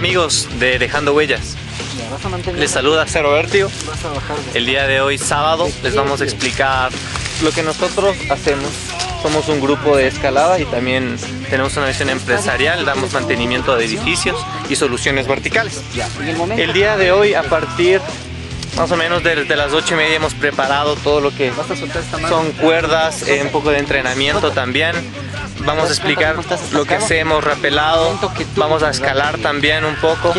amigos de Dejando Huellas? Les saluda Cero Vértigo. El día de hoy, sábado, les vamos a explicar lo que nosotros hacemos. Somos un grupo de escalada y también tenemos una visión empresarial, damos mantenimiento de edificios y soluciones verticales. El día de hoy, a partir más o menos desde las 8 y media hemos preparado todo lo que son cuerdas, eh, un poco de entrenamiento también. Vamos a explicar lo que hacemos, rapelado, vamos a escalar también un poco.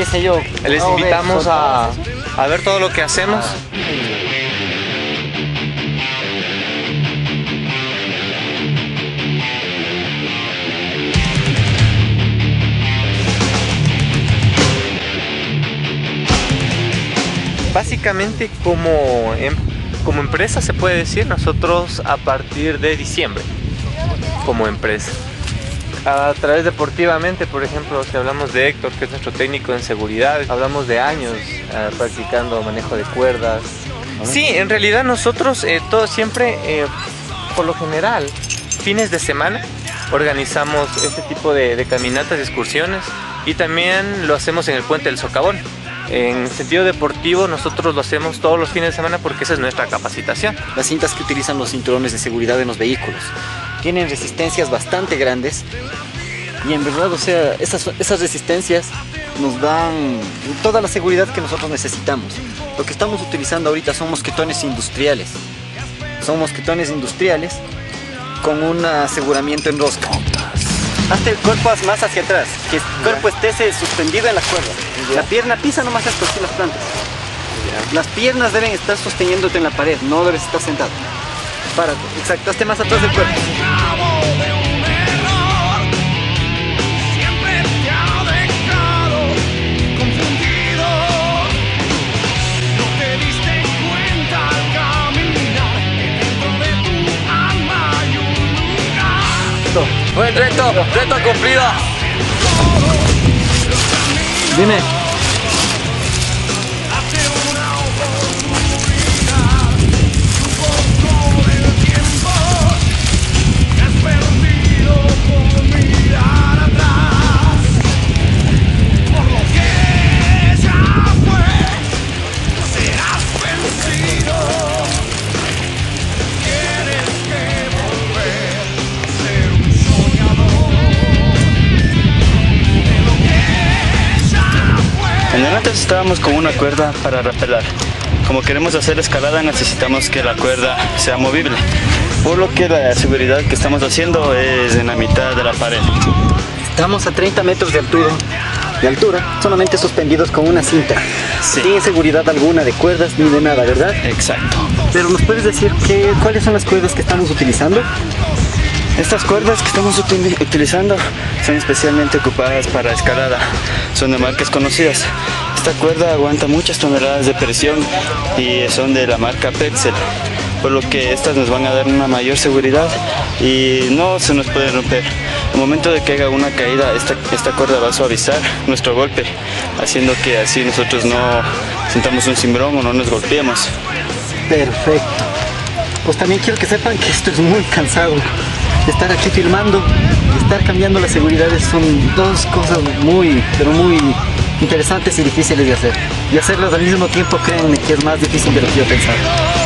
Les invitamos a, a ver todo lo que hacemos. Básicamente como, em- como empresa se puede decir, nosotros a partir de diciembre, como empresa. A través deportivamente, por ejemplo, si hablamos de Héctor, que es nuestro técnico en seguridad, hablamos de años eh, practicando manejo de cuerdas. Sí, en realidad nosotros eh, todo siempre, eh, por lo general, fines de semana organizamos este tipo de, de caminatas y excursiones y también lo hacemos en el puente del Socavón. En sentido deportivo nosotros lo hacemos todos los fines de semana porque esa es nuestra capacitación. las cintas que utilizan los cinturones de seguridad en los vehículos. Tienen resistencias bastante grandes y en verdad, o sea, esas, esas resistencias nos dan toda la seguridad que nosotros necesitamos. Lo que estamos utilizando ahorita son mosquetones industriales. Son mosquetones industriales con un aseguramiento en rosca. Hazte el cuerpo más hacia atrás, que el cuerpo esté suspendido en la cuerda. La pierna pisa nomás esto, aquí las plantas. Las piernas deben estar sosteniéndote en la pared, no debes estar sentado. Párate, exacto, hazte más atrás del cuerpo. Buen reto, reto cumplido. Dime. Antes estábamos con una cuerda para rapelar. Como queremos hacer escalada necesitamos que la cuerda sea movible. Por lo que la seguridad que estamos haciendo es en la mitad de la pared. Estamos a 30 metros de altura, de altura, solamente suspendidos con una cinta. Sí. Sin seguridad alguna de cuerdas ni de nada, ¿verdad? Exacto. Pero ¿nos puedes decir qué, cuáles son las cuerdas que estamos utilizando? Estas cuerdas que estamos util- utilizando son especialmente ocupadas para escalada. Son de marcas conocidas. Esta cuerda aguanta muchas toneladas de presión y son de la marca Pexel. Por lo que estas nos van a dar una mayor seguridad y no se nos puede romper. Al momento de que haga una caída, esta, esta cuerda va a suavizar nuestro golpe, haciendo que así nosotros no sintamos un cimbrón o no nos golpeemos. Perfecto. Pues también quiero que sepan que esto es muy cansado. Estar aquí filmando estar cambiando las seguridades son dos cosas muy, pero muy interesantes y difíciles de hacer. Y hacerlas al mismo tiempo, créanme que es más difícil de lo que yo pensaba.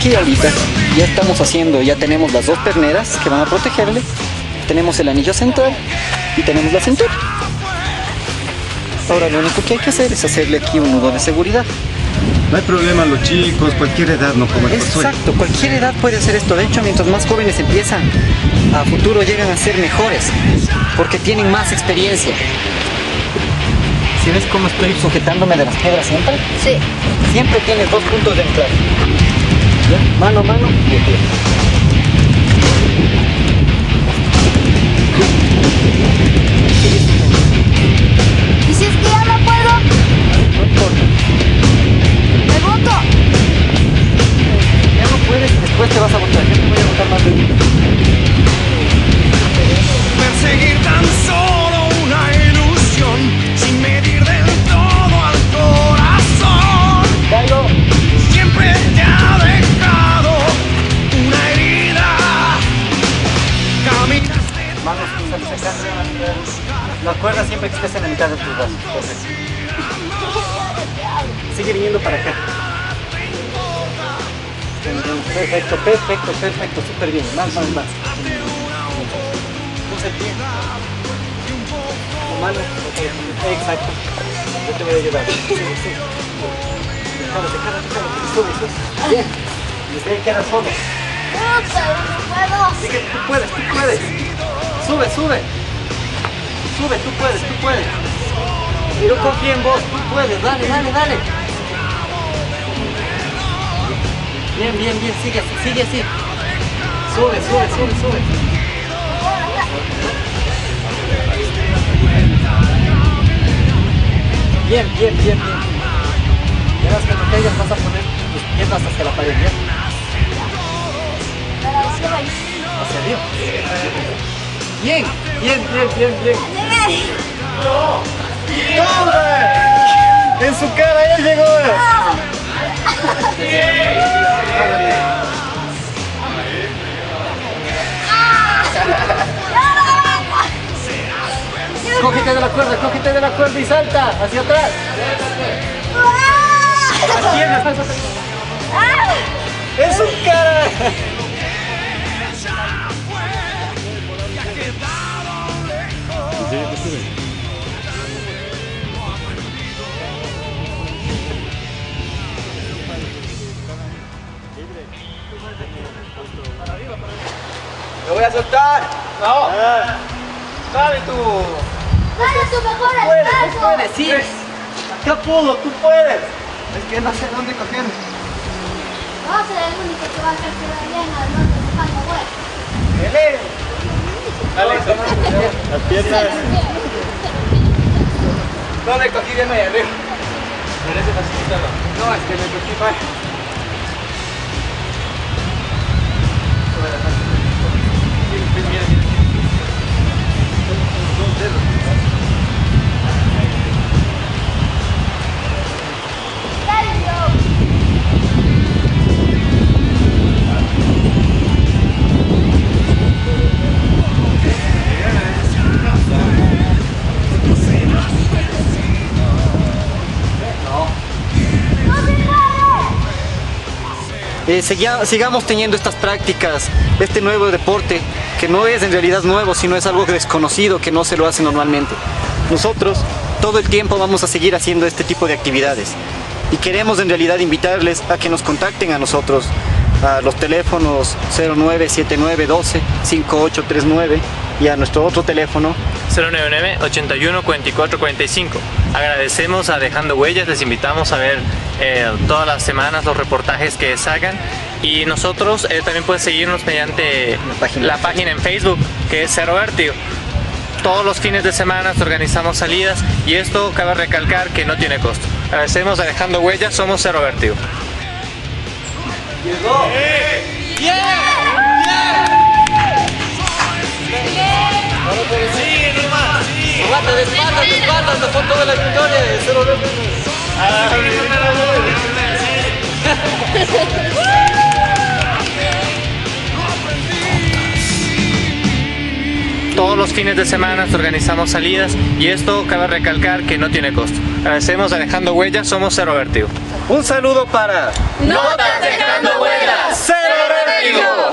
Aquí ahorita ya estamos haciendo, ya tenemos las dos perneras que van a protegerle, tenemos el anillo central y tenemos la cintura. Ahora lo único que hay que hacer es hacerle aquí un nudo de seguridad. No hay problema, los chicos, cualquier edad, no como el. Exacto, cualquier edad puede hacer esto. De hecho, mientras más jóvenes empiezan, a futuro llegan a ser mejores, porque tienen más experiencia. ¿Sí ves cómo estoy sujetándome de las piedras siempre? Sí. Siempre tienes dos puntos de anclaje. ¿Ya? Mano, mano. Mitad de brazos. Sigue viniendo para acá. Perfecto, perfecto, perfecto, súper bien. Más, más, más. Puse pie. Tu mano. Exacto. Yo te voy a ayudar. Sube, sube. Jálate, jálate, jálate. Sube, sube. Bien. Ahí queda solo. Puta, no puedo. Sigue, tú puedes, tú puedes. Sube, sube. Sube, tú puedes, tú puedes. Yo confío en vos, tú puedes. Dale, dale, dale. Bien, bien, bien. Sigue así, sigue así. Sube, sube, sube, sube. Bien, bien, bien, bien. Verás que no caigas, vas a poner tus piernas hacia la pared, voy. Hacia arriba. Bien, bien, bien, bien, bien. ¡Hombre! En su cara él llegó. Cógete de la cuerda, cógete de la cuerda y salta hacia atrás. Las piernas. En su cara. ¡Lo voy a soltar! ¡No! ¡Dale tú! Dale tu mejor Puedes, tú puedes, sí. Acá pudo, tú puedes. Es que no sé dónde coger. No va a ser el único que va a hacer quedar bien al norte buscando huevo. Dale. Las piernas. No le cogí bien ahí arriba. Parece facilitado. No, es que le cogí mal. Eh, siga- sigamos teniendo estas prácticas, este nuevo deporte, que no es en realidad nuevo, sino es algo desconocido que no se lo hace normalmente. Nosotros todo el tiempo vamos a seguir haciendo este tipo de actividades y queremos en realidad invitarles a que nos contacten a nosotros a los teléfonos 0979125839 y a nuestro otro teléfono 099 81 44 45. Agradecemos a Dejando Huellas, les invitamos a ver eh, todas las semanas los reportajes que sacan y nosotros eh, también pueden seguirnos mediante página. la página en Facebook que es Cero Vértigo. Todos los fines de semana organizamos salidas y esto cabe recalcar que no tiene costo. Agradecemos a Dejando Huellas, somos Cero Vértigo. Aguanta de espaldas, de espaldas, la foto de la victoria de cero Todos los fines de semana organizamos salidas y esto cabe recalcar que no tiene costo. Agradecemos a Dejando Huellas, somos Cero Vértigo. un saludo para ¡Notas Dejando Huellas! Cero Vértigo.